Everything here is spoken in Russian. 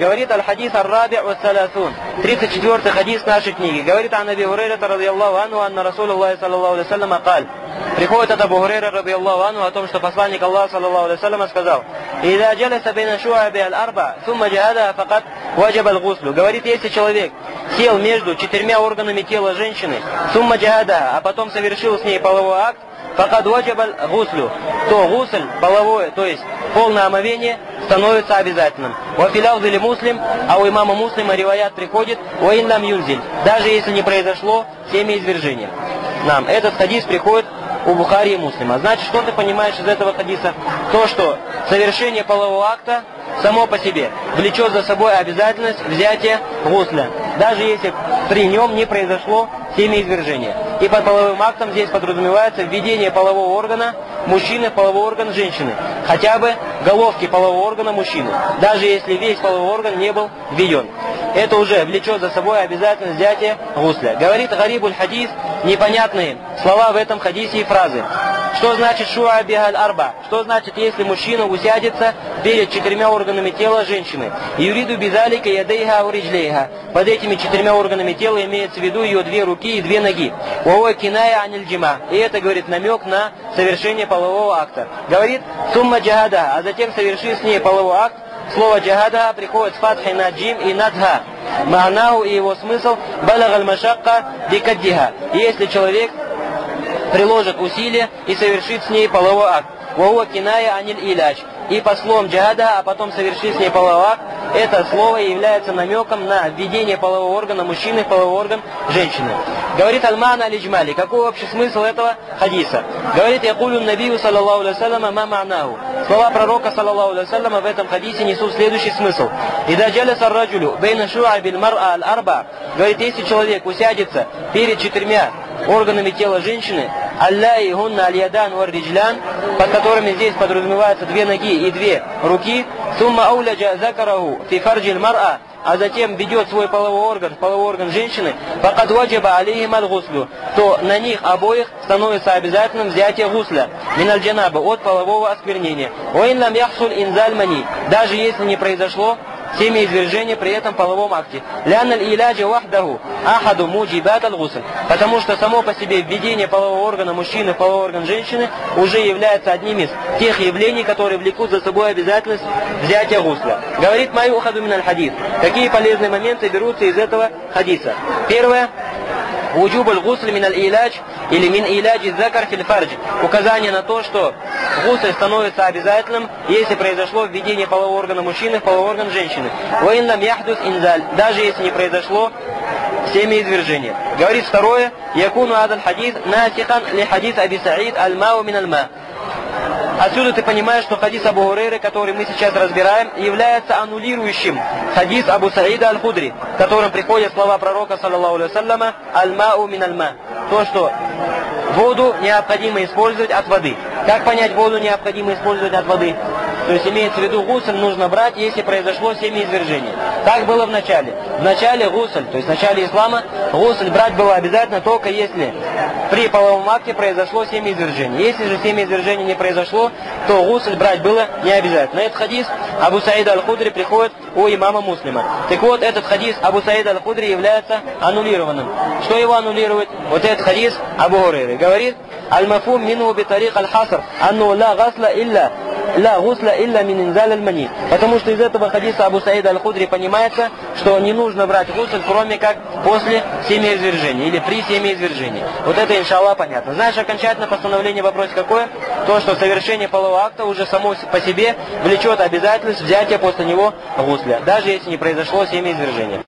Говорит аль-хадис ар-раби ус-салясун. 34 хадис нашей книги. Говорит ан Аби Хурейрата радиаллаху анну анна Расулуллах саллаллаху алейхи салям акаль. Приходит от Абу Хурейра радиаллаху анну о том, что посланник Аллаха саллаллаху алейхи салям сказал. «Ида джалеса бейна шуаби аль-арба, сумма джаада факат ваджаб аль-гуслю». Говорит, если человек сел между четырьмя органами тела женщины, сумма джахада, а потом совершил с ней половой акт, факад ваджаб аль-гуслю, то гусль половое, то есть полное омовение становится обязательным. Вафиляу или муслим, а у имама муслима риваят приходит, уин нам юнзиль, даже если не произошло семяизвержение. Нам этот хадис приходит у Бухари и Муслима. Значит, что ты понимаешь из этого хадиса? То, что совершение полового акта само по себе влечет за собой обязательность взятия гусля, даже если при нем не произошло семяизвержение. И под половым актом здесь подразумевается введение полового органа мужчины в половой орган женщины. Хотя бы головки полового органа мужчины, даже если весь половой орган не был введен. Это уже влечет за собой обязательно взятие гусля. Говорит Гарибуль Хадис непонятные слова в этом хадисе и фразы. Что значит шуа бигаль арба? Что значит, если мужчина усядется перед четырьмя органами тела женщины? Юриду бизалика ядейха уриджлейха. Под этими четырьмя органами тела имеется в виду ее две руки и две ноги. Уа киная аниль джима. И это, говорит, намек на совершение полового акта. Говорит, сумма джахада, а затем соверши с ней половой акт, Слово джахада приходит с фатхой на джим и на дха. Ма'наху и его смысл балагаль машакка бикаддиха. Если человек приложит усилия и совершит с ней половой акт. Вауа киная аниль иляч. И по словам джихада, а потом совершит с ней половой акт, это слово является намеком на введение полового органа мужчины в половой орган женщины. Говорит Альмана Алиджмали, какой общий смысл этого хадиса? Говорит, я кулю набию, саллаллаху алейсалама, ма ма'наху. Слова пророка, саллаллаху алейсалама, в этом хадисе несут следующий смысл. Ида джаласа раджулю, бейна шуа биль мар'a аль арба. Говорит, если человек усядется перед четырьмя органами тела женщины, алляи гунна аль-ядан вар-риджлян, под которыми здесь подразумеваются две ноги и две руки, сумма ауляджа закараху фи фарджиль мар'a, а затем ведет свой половой орган, половой орган женщины, факад ваджаба алейхим аль то на них обоих становится обязательным взятие гусля, миналь джанаба, от полового осквернения. Уин лам яхсуль инзаль мани, даже если не произошло семяизвержение при этом половом акте. Ляналь иляджа вахдаху ахаду муджибат аль Потому что само по себе введение полового органа мужчины в половой орган женщины уже является одним из тех явлений, которые влекут за собой обязательность взятия гусля. Говорит мою ухаду миналь хадис. Какие полезные моменты берутся из этого хадиса? Первое. Уджуб аль-гусль мин аль-иляч или мин иляджи закар фил фардж. Указание на то, что гусль становится обязательным, если произошло введение полового органа мужчины в половой орган женщины. Ваиннам яхдус инзаль. Даже если не произошло семяизвержение. Говорит второе. Якуну адаль хадис насихан ли хадис Аби Саид аль-мау мин. Отсюда ты понимаешь, что хадис Абу Хурейры, который мы сейчас разбираем, является аннулирующим хадис Абу Саида Аль-Худри, в котором приходят слова пророка, саллаллаху алейhi «Аль-мау мин аль-ма». То, что воду необходимо использовать от воды. Как понять, воду необходимо использовать от воды? То есть имеется в виду гусль нужно брать, если произошло семяизвержение. Так было в начале. В начале гусль, то есть в начале ислама, гусль брать было обязательно только если при половом акте произошло семяизвержение. Если же семяизвержение не произошло, то гусль брать было не обязательно. Этот хадис Абу Саида Аль-Худри приходит у имама Муслима. Так вот, этот хадис Абу Саида Аль-Худри является аннулированным. Что его аннулирует? Вот этот хадис Абу Хурейры. Говорит, Аль-Мафум мину битарик аль-хаср, анну ла гасла илля ла гусля илля мин инзаль аль Потому что из этого хадиса Абу Саида аль-Худри понимается, что не нужно брать гусль, кроме как после семяизвержения или при семяизвержении. Вот это, иншаллах, понятно. Знаешь, окончательное постановление в вопросе какое? То, что совершение полового акта уже само по себе влечет обязательность взятия после него гусля, даже если не произошло семяизвержение.